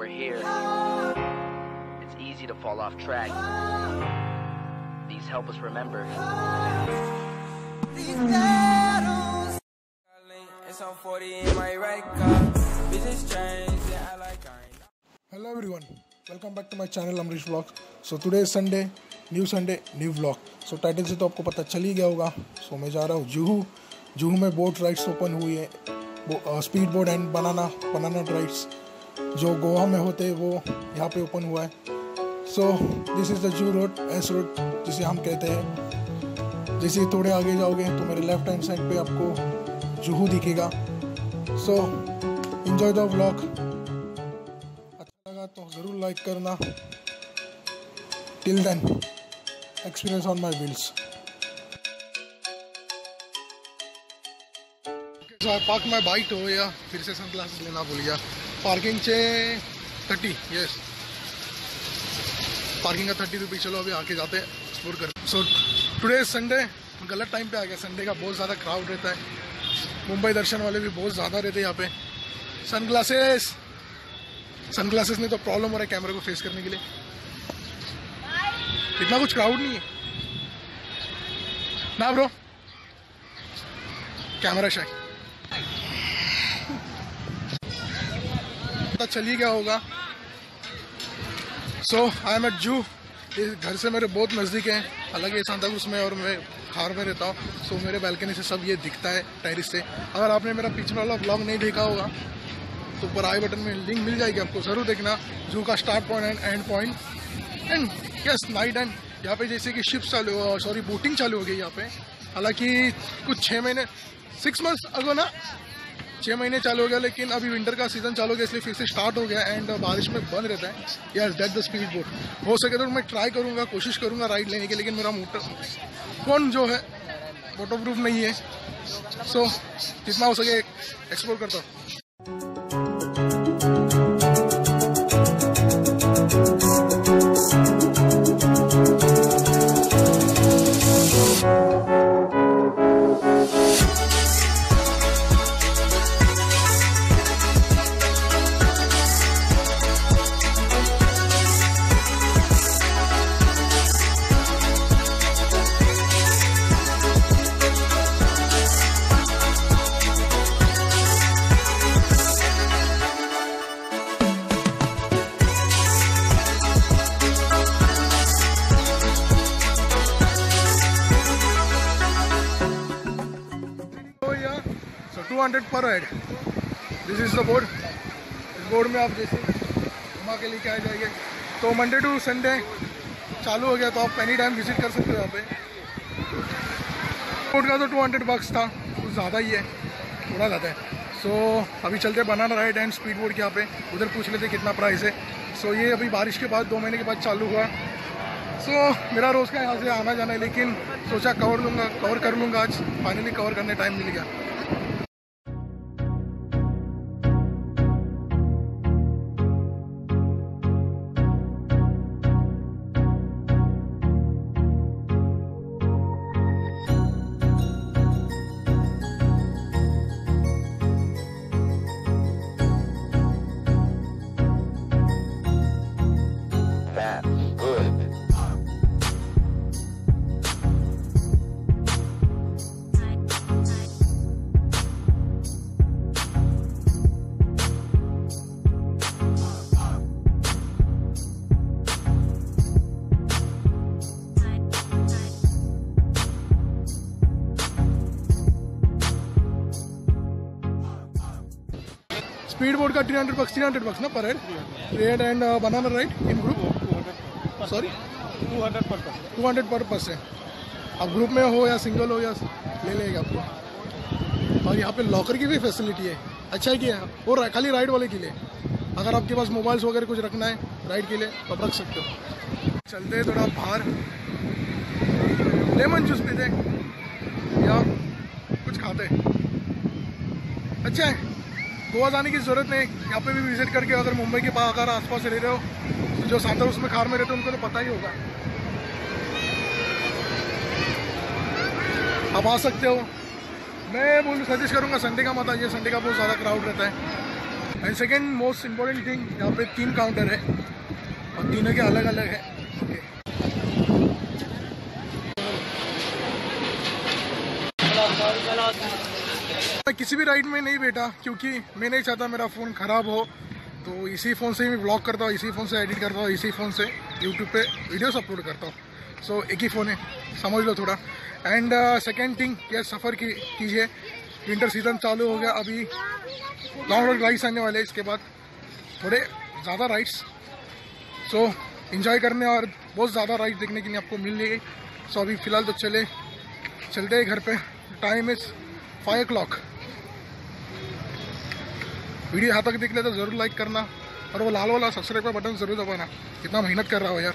we're here. It's easy to fall off track. These help us remember. It's on 40 in my right car. Bitches change, I like I Hello everyone, welcome back to my channel Amrish Vlog. So today is Sunday, new Sunday new vlog so title से तो आपको पता चल ही गया होगा सो so, मैं जा रहा हूँ जुहू जुहू में बोट राइड्स ओपन हुई है speed boat and banana banana rides जो गोवा में होते हैं, वो यहाँ पे ओपन हुआ है। So this is the zoo road S road जिसे हम कहते हैं। जैसे थोड़े आगे जाओगे तो मेरे लेफ़्ट हैंड साइड पे आपको जुहू दिखेगा। सो इन्जॉय द व्लॉग अच्छा लगा तो ज़रूर लाइक करना। Till then experience on my wheels park my bike हो या फिर से सनग्लासेस लेना भूल गया। पार्किंग से थर्टी यस पार्किंग का थर्टी रुपीज़ चलो अभी आके जाते हैं एक्सप्लोर कर सो टुडे संडे गलत टाइम पे आ गया। संडे का बहुत ज़्यादा क्राउड रहता है। मुंबई दर्शन वाले भी बहुत ज़्यादा रहते हैं यहाँ पे। सनग्लासेस सनग्लासेस में तो प्रॉब्लम हो रहा है कैमरे को फेस करने के लिए। इतना कुछ क्राउड नहीं है। ना ब्रो कैमरा शाय पता चल ही गया होगा। सो आई एम एट जू घर से मेरे बहुत नज़दीक है। हालाँकि सांता क्रूज में और मैं खार में रहता हूँ। सो मेरे बैल्कनी से सब ये दिखता है टेरिस से। अगर आपने मेरा पीछे वाला ब्लॉग नहीं देखा होगा तो ऊपर आई बटन में लिंक मिल जाएगी आपको। ज़रूर देखना। जू का start point and end point and yes night and यहाँ पे जैसे कि शिप्स चालू सॉरी बोटिंग चालू हो गई यहाँ पे। हालाँकि कुछ छः महीने सिक्स मंथ्स अगो ना छः महीने चालू हो गया लेकिन अभी विंटर का सीज़न चालू हो गया इसलिए फिर से स्टार्ट हो गया एंड बारिश में बंद रहता है। यार डेट द स्पीड बोट हो सके तो मैं ट्राई करूँगा कोशिश करूँगा राइड लेने की लेकिन मेरा मोटर फ़ोन जो है वाटर प्रूफ नहीं है। सो so, जितना हो सके एक्सप्लोर करता हूँ। 200 per head. This is the board. इस बोर्ड में आप जैसे घुमा के लेके आ जाएँगे तो मंडे टू संडे चालू हो गया तो आप एनी टाइम विज़िट कर सकते हो यहाँ पे। बोर्ड का तो 200 बक्स था कुछ ज़्यादा ही है थोड़ा ज़्यादा है। सो so, अभी चलते banana ride and speed board के यहाँ पे। उधर पूछ लेते कितना प्राइस है। सो so, ये अभी बारिश के बाद दो महीने के बाद चालू हुआ। सो so, मेरा रोज़ का यहाँ से आना जाना है लेकिन सोचा कवर लूँगा कवर कर लूँगा आज। फाइनली कवर करने टाइम मिल गया। स्पीड बोर्ड का three hundred bucks three hundred bucks ना per head rate and banana ride in group sorry two hundred per two hundred per person अब ग्रुप में हो या सिंगल हो या ले लेगा आपको। और यहाँ पे लॉकर की भी फैसिलिटी है। अच्छा है कि और खाली राइड वाले के लिए। अगर आपके पास मोबाइल्स वगैरह कुछ रखना है राइड के लिए तो आप रख सकते हो। चलते हैं थोड़ा बाहर। लेमन जूस पीते या कुछ खाते हैं। अच्छा है। गोवा जाने की ज़रूरत नहीं। यहाँ पे भी विज़िट करके अगर मुंबई के पास अगर आसपास रह रहे हो तो जो सांता उसमें खार में रहते हो, उनको तो पता ही होगा। आप आ सकते हो। मैं बोल सजेस्ट करूँगा संडे का मत आइए। संडे का बहुत ज़्यादा क्राउड रहता है। And second most important thing यहाँ पे तीन काउंटर है। और तीनों के अलग अलग है। Okay. मैं किसी भी राइड में नहीं बैठा क्योंकि मैं नहीं चाहता मेरा फ़ोन ख़राब हो। तो इसी फ़ोन से ही मैं ब्लॉग करता हूँ इसी फ़ोन से एडिट करता हूँ इसी फ़ोन से यूट्यूब पे वीडियोस अपलोड करता हूँ। सो so, एक ही फ़ोन है समझ लो थोड़ा। एंड सेकेंड थिंग ये सफ़र की कीजिए। विंटर सीज़न चालू हो गया अभी लॉन्ग रोड राइड्स आने वाले इसके बाद थोड़े ज़्यादा राइड्स सो इन्जॉय करने और बहुत ज़्यादा राइड देखने के लिए आपको मिल गई सो अभी फ़िलहाल तो चले चलते हैं घर पे। Time is five o'clock video यहाँ तक देख ले तो ज़रूर लाइक करना और वो लाल वाला सब्सक्राइब का बटन ज़रूर दबाना। कितना मेहनत कर रहा हो यार।